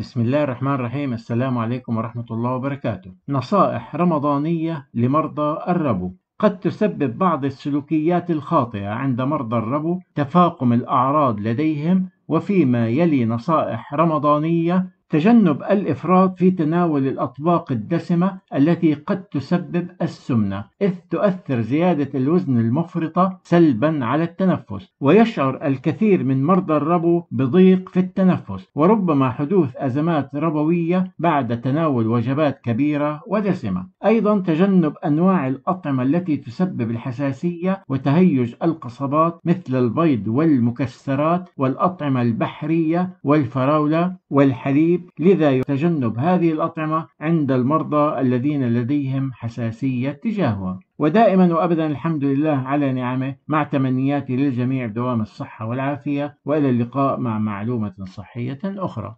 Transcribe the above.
بسم الله الرحمن الرحيم السلام عليكم ورحمة الله وبركاته نصائح رمضانية لمرضى الربو قد تسبب بعض السلوكيات الخاطئة عند مرضى الربو تفاقم الأعراض لديهم وفيما يلي نصائح رمضانية تجنب الإفراط في تناول الأطباق الدسمة التي قد تسبب السمنة إذ تؤثر زيادة الوزن المفرطة سلبا على التنفس ويشعر الكثير من مرضى الربو بضيق في التنفس وربما حدوث أزمات ربوية بعد تناول وجبات كبيرة ودسمة. أيضا تجنب أنواع الأطعمة التي تسبب الحساسية وتهيج القصبات مثل البيض والمكسرات والأطعمة البحرية والفراولة والحليب لذا يتجنب هذه الأطعمة عند المرضى الذين لديهم حساسية تجاهها. ودائما وأبدا الحمد لله على نعمه مع تمنياتي للجميع بدوام الصحة والعافية وإلى اللقاء مع معلومة صحية أخرى.